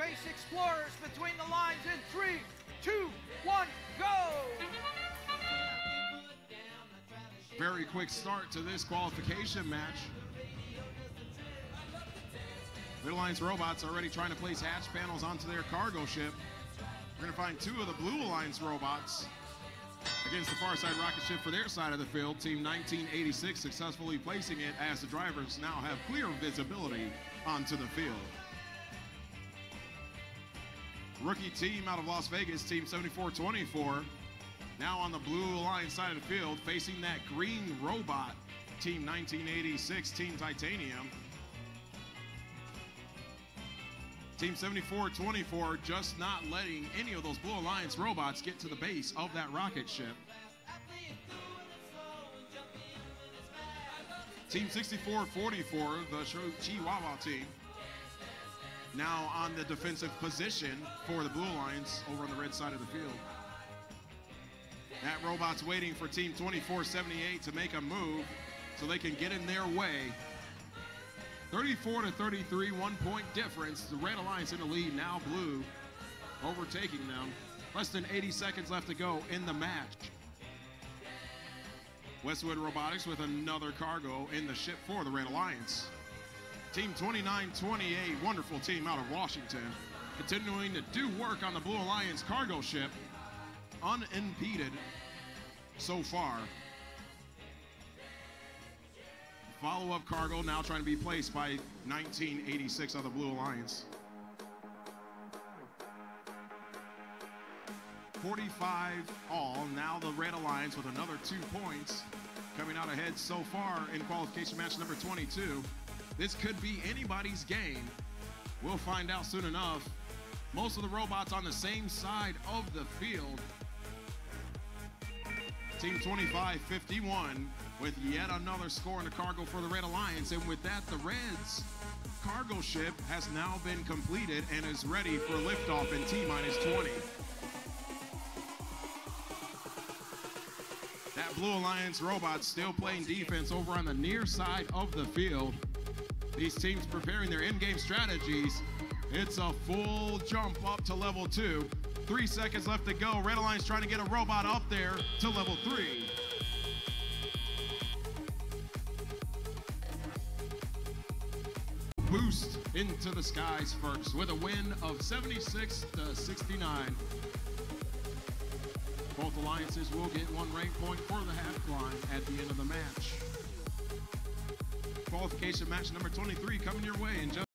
Space Explorers between the lines in three, two, one, go! Very quick start to this qualification match. Red Alliance robots already trying to place hatch panels onto their cargo ship. We're going to find two of the Blue Alliance robots against the far side rocket ship for their side of the field. Team 1986 successfully placing it as the drivers now have clear visibility onto the field. Rookie team out of Las Vegas, Team 7424, now on the Blue Alliance side of the field, facing that green robot, Team 1986, Team Titanium. Team 7424 just not letting any of those Blue Alliance robots get to the base of that rocket ship. Team 6444, the Chihuahua team, now on the defensive position for the Blue Alliance over on the red side of the field. That robot's waiting for Team 2478 to make a move so they can get in their way 34 to 33, one point difference. The Red Alliance in the lead, now blue, overtaking them. Less than 80 seconds left to go in the match. Westwood Robotics with another cargo in the ship for the Red Alliance. Team 2928, wonderful team out of Washington, continuing to do work on the Blue Alliance cargo ship, unimpeded so far. Follow-up cargo now trying to be placed by 1986 of the Blue Alliance. 45 all. Now the Red Alliance with another two points coming out ahead so far in qualification match number 22. This could be anybody's game. We'll find out soon enough. Most of the robots on the same side of the field. Team 2551 with yet another score in the cargo for the Red Alliance. And with that, the Reds cargo ship has now been completed and is ready for liftoff in T minus 20. That Blue Alliance robot still playing defense over on the near side of the field. These teams preparing their in-game strategies. It's a full jump up to level two. Three seconds left to go. Red Alliance trying to get a robot up there to level three. Boost into the skies first with a win of 76 to 69. Both alliances will get one rank point for the half climb at the end of the match. Qualification match number 23 coming your way in just